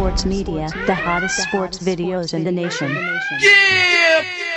Sports Media, the hottest sports videos in the nation. Yeah!